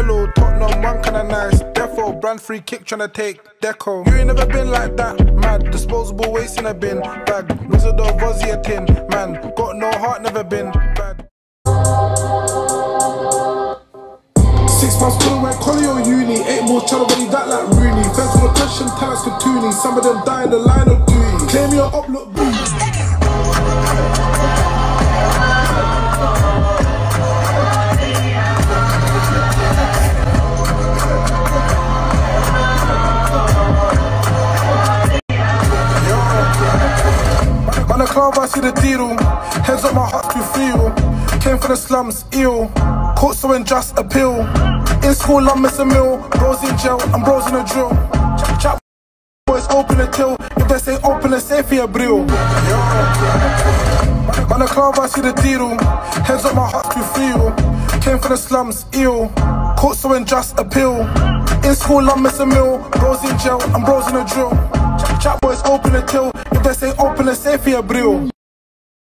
Hello, Tottenham, one kinda nice. Defo, brand free kick tryna take Deco. You ain't never been like that, mad. Disposable waste in a bin. Bag, Wizard of Ozzy a tin. Man, got no heart, never been bad. Six months school, went collie or uni. Eight more tell already that like Rooney. Fans for the question, tell us Katooni. Some of them die in the line of duty. Claim your up, look booty. On club, I see the deal. Heads up, my heart to feel. Came for the slums, ill. Caught so just appeal. In school, I'm missing meal. Bros in jail, I'm bros in a drill. Chat, chat, boys open the till. If they say open the safe, here, brill. On the club, I see the deal. Heads up, my heart to feel. Came for the slums, ill. Caught so just appeal. In school, I'm missing meal. Bros in jail, I'm bros in a drill. Chat, chat boys open the till. If they say open the safe, brill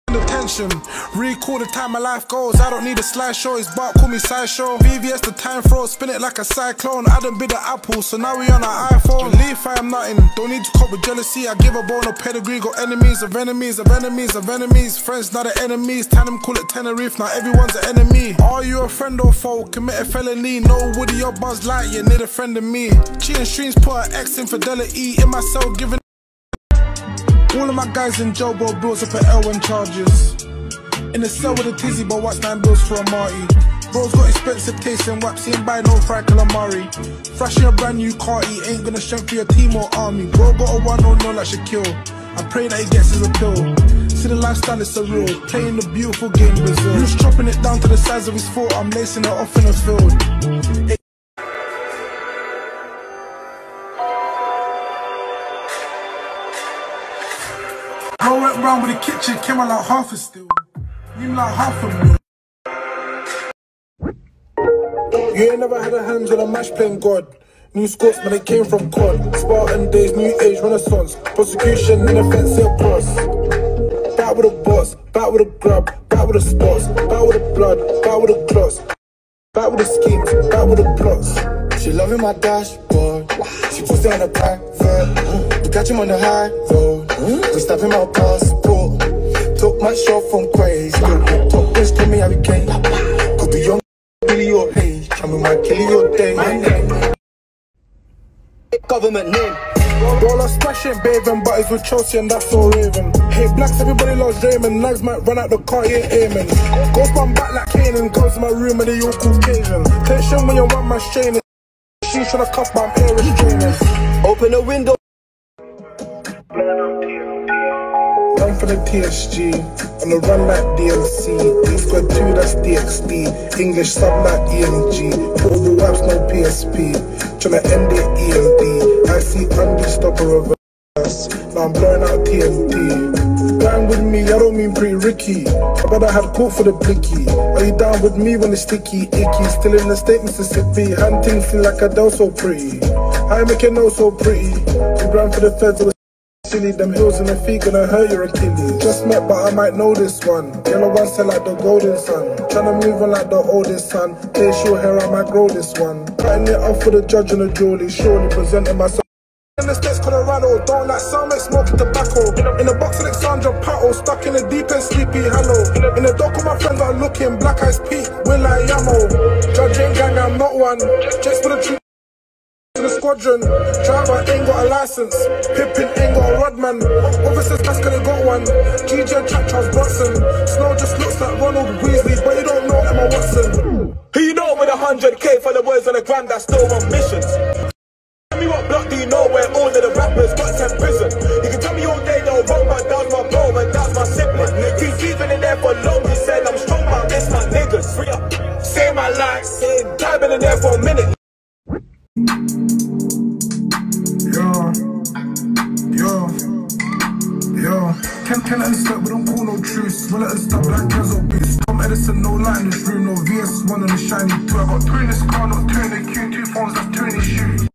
attention. Recall the time my life goes. I don't need a slideshow. It's Bart, call me sideshow. VVS, the time throw, spin it like a cyclone. I done bid the apple, so now we on our iPhone. Leaf, I am nothing. Don't need to cope with jealousy. I give a bone, no pedigree. Got enemies of enemies of enemies of enemies. Friends, not the enemies. Tandem, call it Tenerife. Now everyone's an enemy. Are you a friend or foe? Commit a felony. No Woody or Buzz Lightyear, need a friend of me. Cheating streams, put an X infidelity in my cell, giving. All of my guys in jail, bro, bills up at L1 charges. In the cell with a tizzy, but what's nine bills for a Marty? Bro's got expensive taste and waps, ain't buy no Frank Calamari. Flashing a brand new car, he ain't gonna strengthen your team or army. Bro got a 1 on no like Shaquille. I pray that he gets his appeal. See the lifestyle is surreal, playing the beautiful game Brazil. Who's chopping it down to the size of his foot? I'm lacing it off in the field. Round with the kitchen, like half a still. You like half a meal. You ain't never had a hands on a match playing God. New Scotsman, they came from COD. Spartan days, new age, renaissance. Prosecution, in offensive cross. Back with a boss, back with a grub, back with the spots, back with the blood, back with the clots. Back with the schemes, back with the plots. She loving my dashboard. She puts it on a private. We catch him on the high road. We snapping my passport. Took my shot from crazy. Top bitch told me how we came. Could be young, Billy or Hayes. Coming my killie your day. My name. Government name. Roll up splashing, bathing, it's with Chelsea and that's all Raven. Hey, blacks, everybody loves Raymond. Nags might run out the car, ain't aiming. Go from back like Kanan, comes to my room and they all Caucasian. Tension when you want my straining. She's tryna cuff, but I'm air restraining. Open the window. Run for the TSG, on the run like DMC. D squared 2, that's DXD. English sub like EMG. Portable wipes, no PSP. Tryna end it EMD. I see Andy stop a reverse. Now I'm blowing out TNT. Down with me, I don't mean pretty Ricky. But I had caught for the blicky. Are you down with me when it's sticky, icky? Still in the state, Mississippi. Hunting feel like Adele so pretty. I make it no so pretty. We ran for the feds, silly. Them heels in the feet gonna hurt your Achilles. Just met, but I might know this one. Yellow one sell like the golden sun. Tryna move on like the oldest son. Play short hair, I might grow this one. Cutting it off for the judge and the jury. Surely presenting myself. In the States, Colorado, don't like make smoking tobacco. In the box, Alexandre Pato, stuck in the deep end, sleepy hollow. In the dock, all my friends are looking, black eyes peak, will I ammo. Judge ain't gang, I'm not one. Just for the truth. Squadron, driver ain't got a license, Pippen ain't got a rodman. Officers that's gonna got one. GJ Chat Charles Bronson. Snow just looks like Ronald Weasley, but you don't know Emma Watson. Who you know with a hundred K for the words on the ground that still on missions? Tell me what block do you know where all of the rappers got sent prison? You can tell me all day though, wrong, but that's my bro, and that's my sibling. He's been in there for long, he said I'm strong, it's my niggas. Free up, save my life, time been in there for a minute. Can I stop? We don't call no truce. We'll let us stop like Kenzo beats. Tom Edison, no light in this room, no VS1 on the shiny two. I got two in this car, not two in the queue, two phones, that's two in the shoe.